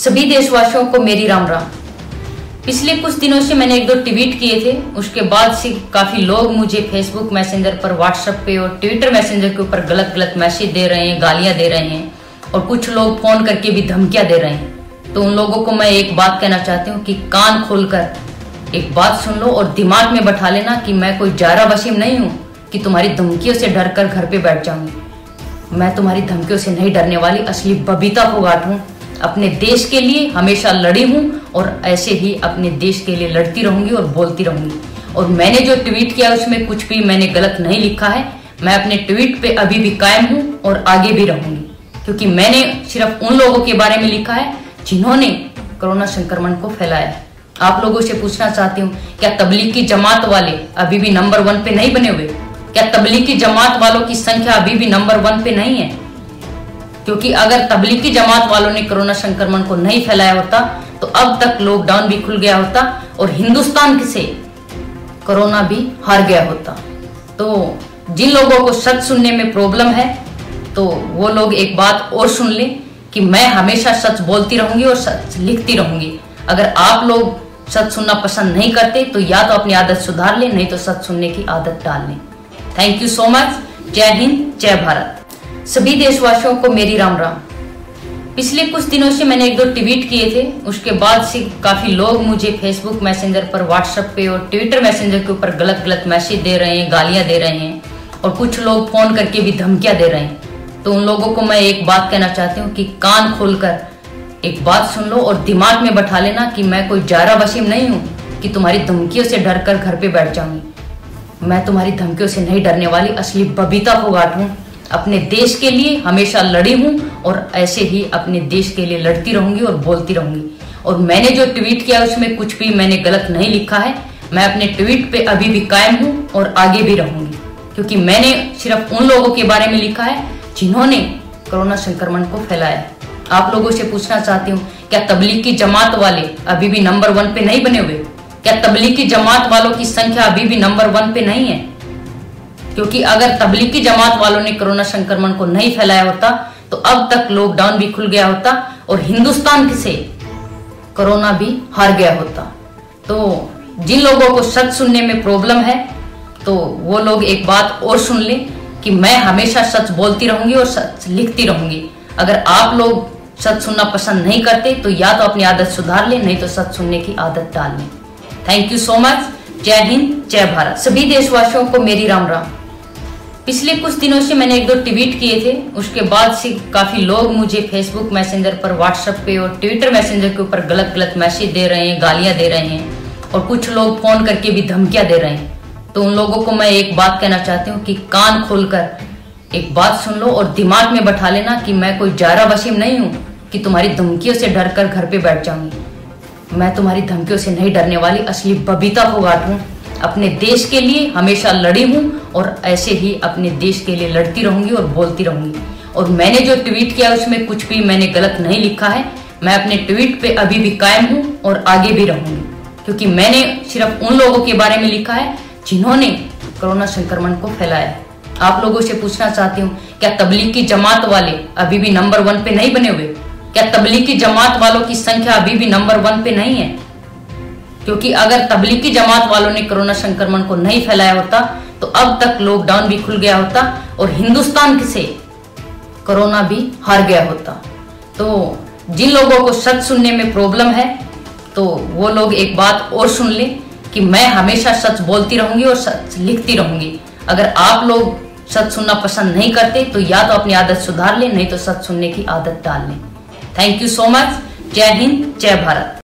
सभी देशवासियों को मेरी राम राम। पिछले कुछ दिनों से मैंने एक दो ट्वीट किए थे, उसके बाद से काफ़ी लोग मुझे फेसबुक मैसेंजर पर व्हाट्सएप पे और ट्विटर मैसेंजर के ऊपर गलत गलत मैसेज दे रहे हैं, गालियाँ दे रहे हैं और कुछ लोग फ़ोन करके भी धमकियाँ दे रहे हैं। तो उन लोगों को मैं एक बात कहना चाहती हूँ कि कान खोलकर एक बात सुन लो और दिमाग में बैठा लेना कि मैं कोई जारा वसीम नहीं हूँ कि तुम्हारी धमकियों से डर कर घर पे बैठ जाऊँगी मैं तुम्हारी धमकियों से नहीं डरने वाली, असली बबीता फोगाट हूँ अपने देश के लिए हमेशा लड़ी हूँ और ऐसे ही अपने देश के लिए लड़ती रहूँगी और बोलती रहूँगी। और मैंने जो ट्वीट किया उसमें कुछ भी मैंने गलत नहीं लिखा है। मैं अपने ट्वीट पे अभी भी कायम हूँ और आगे भी रहूँगी। क्योंकि मैंने सिर्फ़ उन लोगों के बारे में लिखा है जिन्होंने कोरोना संक्रमण को फैलाया। आप लोगों से पूछना चाहती हूँ, क्या तबलीगी जमात वाले अभी भी नंबर वन पे नहीं बने हुए? क्या तबलीगी जमात वालों की संख्या अभी भी नंबर वन पे नहीं है? क्योंकि अगर तबलीगी जमात वालों ने कोरोना संक्रमण को नहीं फैलाया होता तो अब तक लॉकडाउन भी खुल गया होता और हिंदुस्तान से कोरोना भी हार गया होता। तो जिन लोगों को सच सुनने में प्रॉब्लम है तो वो लोग एक बात और सुन लें कि मैं हमेशा सच बोलती रहूँगी और सच लिखती रहूँगी। अगर आप लोग सच सुनना पसंद नहीं करते तो या तो अपनी आदत सुधार लें, नहीं तो सच सुनने की आदत डाल लें। थैंक यू सो मच जय हिंद, जय भारत। सभी देशवासियों को मेरी राम राम। पिछले कुछ दिनों से मैंने एक दो ट्वीट किए थे, उसके बाद से काफ़ी लोग मुझे फेसबुक मैसेंजर पर व्हाट्सएप पे और ट्विटर मैसेंजर के ऊपर गलत गलत मैसेज दे रहे हैं, गालियाँ दे रहे हैं और कुछ लोग फ़ोन करके भी धमकियाँ दे रहे हैं। तो उन लोगों को मैं एक बात कहना चाहती हूँ कि कान खोलकर एक बात सुन लो और दिमाग में बैठा लेना कि मैं कोई जारा वसीम नहीं हूँ कि तुम्हारी धमकियों से डर कर घर पे बैठ जाऊँगी। मैं तुम्हारी धमकियों से नहीं डरने वाली, असली बबीता फोगाट हूँ अपने देश के लिए हमेशा लड़ी हूँ और ऐसे ही अपने देश के लिए लड़ती रहूँगी और बोलती रहूँगी। और मैंने जो ट्वीट किया उसमें कुछ भी मैंने गलत नहीं लिखा है। मैं अपने ट्वीट पे अभी भी कायम हूँ और आगे भी रहूँगी। क्योंकि मैंने सिर्फ़ उन लोगों के बारे में लिखा है जिन्होंने कोरोना संक्रमण को फैलाया। आप लोगों से पूछना चाहती हूँ, क्या तबलीग जमात वाले अभी भी नंबर वन पे नहीं बने हुए? क्या तबलीग जमात वालों की संख्या अभी भी नंबर वन पे नहीं है? क्योंकि अगर तबलीगी जमात वालों ने कोरोना संक्रमण को नहीं फैलाया होता तो अब तक लॉकडाउन भी खुल गया होता और हिंदुस्तान से कोरोना भी हार गया होता। तो जिन लोगों को सच सुनने में प्रॉब्लम है तो वो लोग एक बात और सुन लें कि मैं हमेशा सच बोलती रहूँगी और सच लिखती रहूँगी। अगर आप लोग सच सुनना पसंद नहीं करते तो या तो अपनी आदत सुधार लें, नहीं तो सच सुनने की आदत डाल लें। थैंक यू सो मच जय हिंद, जय भारत। सभी देशवासियों को मेरी राम राम। पिछले कुछ दिनों से मैंने एक दो ट्वीट किए थे। उसके बाद से काफ़ी लोग मुझे फेसबुक मैसेंजर पर व्हाट्सएप पे और ट्विटर मैसेंजर के ऊपर गलत गलत मैसेज दे रहे हैं, गालियाँ दे रहे हैं और कुछ लोग फ़ोन करके भी धमकियाँ दे रहे हैं। तो उन लोगों को मैं एक बात कहना चाहती हूँ कि कान खोलकर एक बात सुन लो और दिमाग में बैठा लेना कि मैं कोई जारा वसीम नहीं हूँ कि तुम्हारी धमकियों से डर कर घर पे बैठ जाऊँगी। मैं तुम्हारी धमकियों से नहीं डरने वाली, असली बबीता फोगाट हूँ अपने देश के लिए हमेशा लड़ी हूँ और ऐसे ही अपने देश के लिए लड़ती रहूँगी और बोलती रहूँगी। और मैंने जो ट्वीट किया उसमें कुछ भी मैंने गलत नहीं लिखा है। मैं अपने ट्वीट पे अभी भी कायम हूँ और आगे भी रहूँगी। क्योंकि मैंने सिर्फ़ उन लोगों के बारे में लिखा है जिन्होंने कोरोना संक्रमण को फैलाया। आप लोगों से पूछना चाहती हूँ, क्या तबलीग जमात वाले अभी भी नंबर वन पे नहीं बने हुए? क्या तबलीग जमात वालों की संख्या अभी भी नंबर वन पे नहीं है? क्योंकि अगर तबलीगी जमात वालों ने कोरोना संक्रमण को नहीं फैलाया होता तो अब तक लॉकडाउन भी खुल गया होता और हिंदुस्तान से कोरोना भी हार गया होता। तो जिन लोगों को सच सुनने में प्रॉब्लम है तो वो लोग एक बात और सुन लें कि मैं हमेशा सच बोलती रहूँगी और सच लिखती रहूँगी। अगर आप लोग सच सुनना पसंद नहीं करते तो या तो अपनी आदत सुधार लें, नहीं तो सच सुनने की आदत डाल लें। थैंक यू सो मच जय हिंद, जय भारत।